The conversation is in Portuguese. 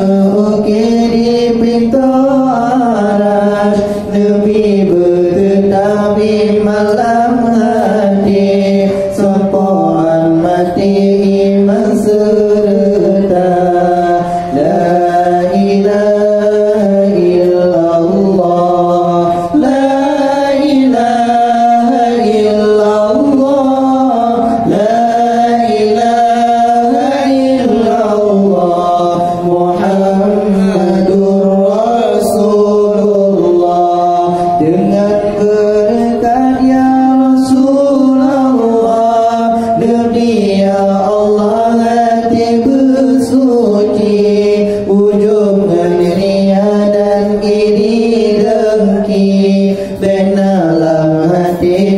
o que querer pintoras no vivo. đến lòng tin